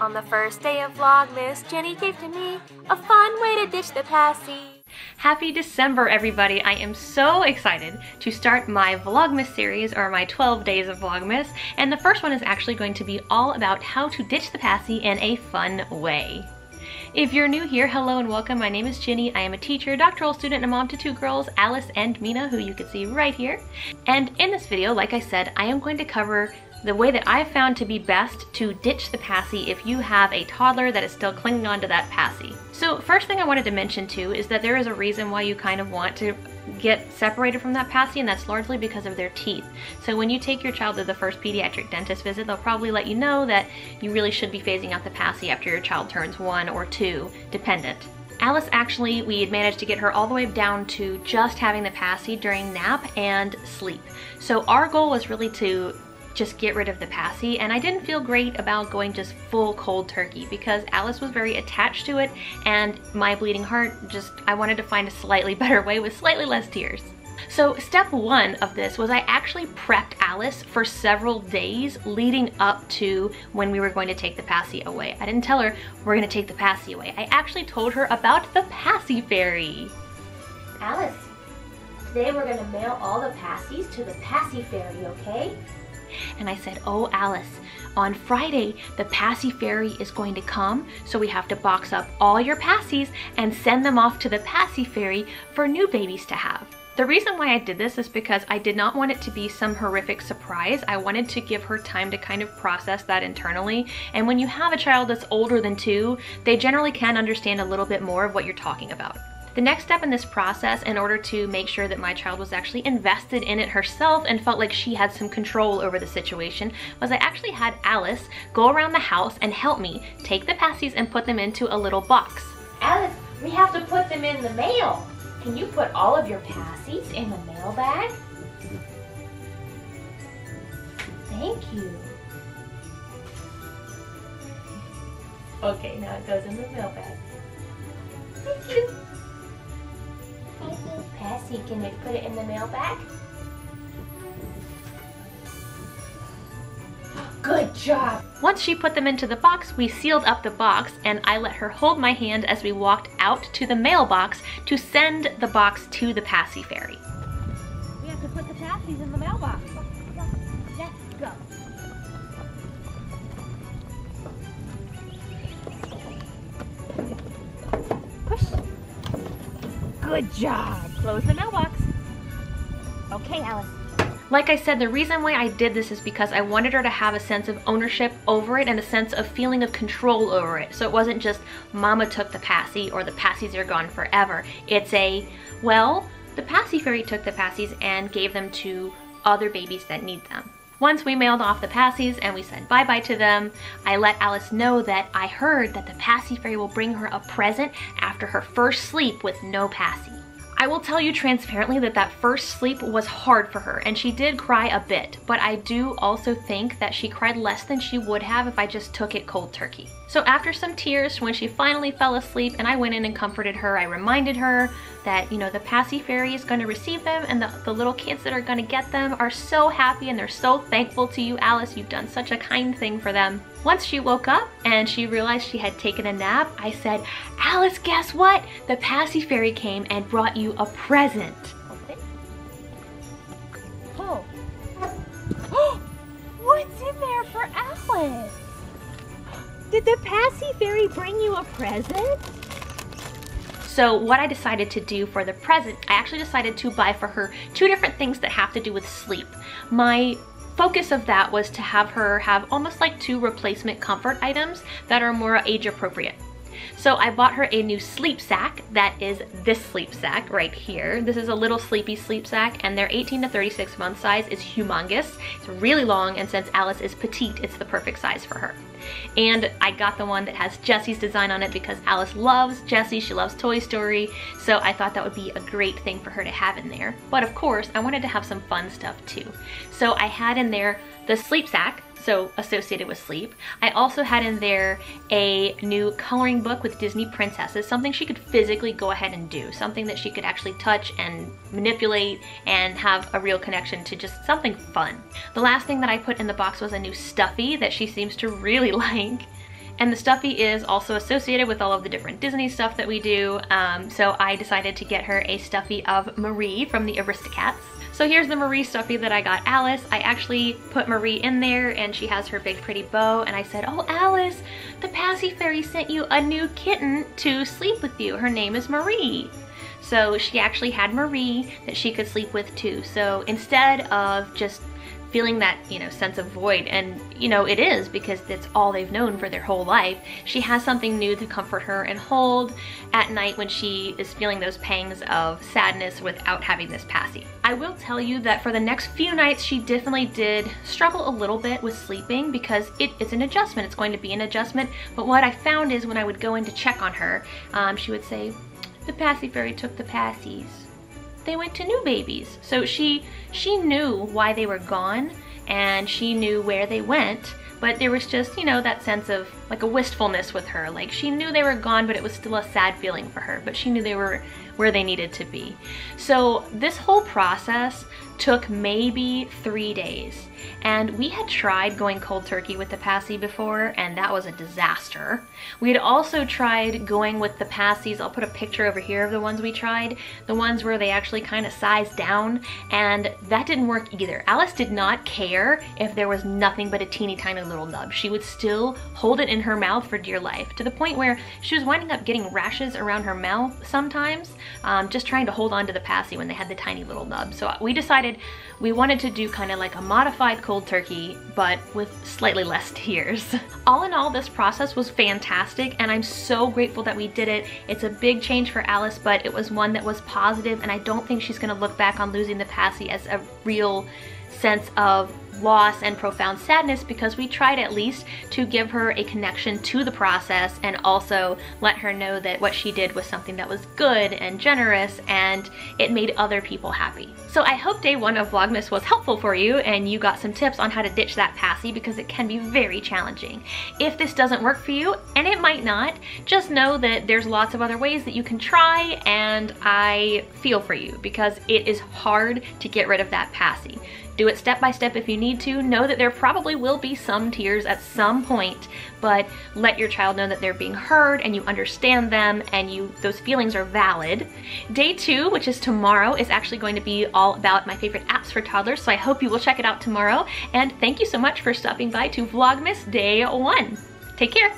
On the first day of Vlogmas, Ginny gave to me a fun way to ditch the passy. Happy December, everybody. I am so excited to start my Vlogmas series, or my 12 days of Vlogmas, and the first one is actually going to be all about how to ditch the passy in a fun way. If you're new here, hello and welcome. My name is Ginny. I am a teacher, doctoral student, and a mom to two girls, Alice and Mina, who you can see right here. And in this video, like I said, I am going to cover the way that I've found to be best to ditch the passy if you have a toddler that is still clinging on to that passy. So first thing I wanted to mention too is that there is a reason why you kind of want to get separated from that passy and that's largely because of their teeth. So when you take your child to the first pediatric dentist visit, they'll probably let you know that you really should be phasing out the passy after your child turns one or two, dependent. Alice actually, we had managed to get her all the way down to just having the passy during nap and sleep. So our goal was really to just get rid of the passy and I didn't feel great about going just full cold turkey because Alice was very attached to it and my bleeding heart just I wanted to find a slightly better way with slightly less tears. So step one of this was I actually prepped Alice for several days leading up to when we were going to take the passy away. I didn't tell her we're gonna take the passy away. I actually told her about the passy fairy. Alice, today we're gonna mail all the passies to the passy fairy, okay? And I said, oh Alice, on Friday, the Passy Fairy is going to come, so we have to box up all your Passies and send them off to the Passy Fairy for new babies to have. The reason why I did this is because I did not want it to be some horrific surprise. I wanted to give her time to kind of process that internally. And when you have a child that's older than two, they generally can understand a little bit more of what you're talking about. The next step in this process, in order to make sure that my child was actually invested in it herself and felt like she had some control over the situation, was I actually had Alice go around the house and help me take the passies and put them into a little box. Alice, we have to put them in the mail. Can you put all of your passies in the mail bag? Thank you. Okay, now it goes in the mail bag. Thank you. Passy, can I put it in the mail bag? Good job! Once she put them into the box, we sealed up the box and I let her hold my hand as we walked out to the mailbox to send the box to the Passy Fairy. We have to put the passies in the mailbox. Let's go. Push. Good job. Close the mailbox. Okay, Alice. Like I said, the reason why I did this is because I wanted her to have a sense of ownership over it and a sense of feeling of control over it. So it wasn't just mama took the passy or the passies are gone forever. It's a, well, the passy fairy took the passies and gave them to other babies that need them. Once we mailed off the passies and we said bye-bye to them, I let Alice know that I heard that the passy fairy will bring her a present after her first sleep with no passy. I will tell you transparently that that first sleep was hard for her and she did cry a bit, but I do also think that she cried less than she would have if I just took it cold turkey. So after some tears, when she finally fell asleep and I went in and comforted her, I reminded her that, you know, the Passy Fairy is going to receive them and the, the little kids that are going to get them are so happy and they're so thankful to you, Alice. You've done such a kind thing for them. Once she woke up and she realized she had taken a nap, I said, Alice, guess what? The Passy Fairy came and brought you a present. Oh. What's in there for Alice? Did the Passy Fairy bring you a present? So what I decided to do for the present, I actually decided to buy for her two different things that have to do with sleep. My focus of that was to have her have almost like two replacement comfort items that are more age appropriate. So I bought her a new sleep sack that is this sleep sack right here. This is a little sleepy sleep sack and their 18 to 36 month size is humongous. It's really long and since Alice is petite, it's the perfect size for her. And I got the one that has Jessie's design on it because Alice loves Jessie, she loves Toy Story, so I thought that would be a great thing for her to have in there. But of course, I wanted to have some fun stuff too. So I had in there the sleep sack, so associated with sleep. I also had in there a new coloring book with Disney princesses, something she could physically go ahead and do, something that she could actually touch and manipulate and have a real connection to just something fun. The last thing that I put in the box was a new stuffy that she seems to really like. And the stuffy is also associated with all of the different Disney stuff that we do. Um, so I decided to get her a stuffy of Marie from the Aristocats. So here's the Marie stuffy that I got Alice. I actually put Marie in there and she has her big pretty bow and I said, oh Alice, the Passy Fairy sent you a new kitten to sleep with you. Her name is Marie. So she actually had Marie that she could sleep with too. So instead of just feeling that, you know, sense of void. And, you know, it is because it's all they've known for their whole life. She has something new to comfort her and hold at night when she is feeling those pangs of sadness without having this passy. I will tell you that for the next few nights, she definitely did struggle a little bit with sleeping because it is an adjustment. It's going to be an adjustment. But what I found is when I would go in to check on her, um, she would say, the Passy Fairy took the passies they went to new babies. So she, she knew why they were gone and she knew where they went, but there was just, you know, that sense of like a wistfulness with her. Like she knew they were gone, but it was still a sad feeling for her, but she knew they were where they needed to be. So this whole process took maybe three days. And we had tried going cold turkey with the Passy before, and that was a disaster. We had also tried going with the Passies. I'll put a picture over here of the ones we tried. The ones where they actually kind of sized down, and that didn't work either. Alice did not care if there was nothing but a teeny tiny little nub. She would still hold it in her mouth for dear life, to the point where she was winding up getting rashes around her mouth sometimes, um, just trying to hold on to the Passy when they had the tiny little nub. So we decided we wanted to do kind of like a modified cold turkey, but with slightly less tears. all in all, this process was fantastic and I'm so grateful that we did it. It's a big change for Alice, but it was one that was positive and I don't think she's gonna look back on losing the Passy as a real sense of loss and profound sadness because we tried at least to give her a connection to the process and also let her know that what she did was something that was good and generous and it made other people happy. So I hope day one of Vlogmas was helpful for you and you got some tips on how to ditch that passy because it can be very challenging. If this doesn't work for you, and it might not, just know that there's lots of other ways that you can try and I feel for you because it is hard to get rid of that passy. Do it step by step if you need to. Know that there probably will be some tears at some point, but let your child know that they're being heard and you understand them and you those feelings are valid. Day two, which is tomorrow, is actually going to be all about my favorite apps for toddlers, so I hope you will check it out tomorrow. And thank you so much for stopping by to Vlogmas Day 1. Take care.